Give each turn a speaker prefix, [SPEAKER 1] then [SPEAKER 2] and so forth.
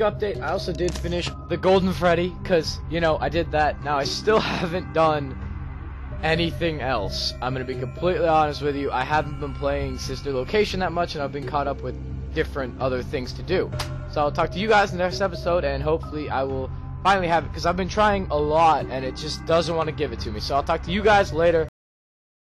[SPEAKER 1] update. I also did finish the Golden Freddy, because, you know, I did that. Now, I still haven't done anything else. I'm going to be completely honest with you. I haven't been playing Sister Location that much, and I've been caught up with different other things to do. So I'll talk to you guys in the next episode, and hopefully I will finally have it, because I've been trying a lot, and it just doesn't want to give it to me. So I'll talk to you guys later.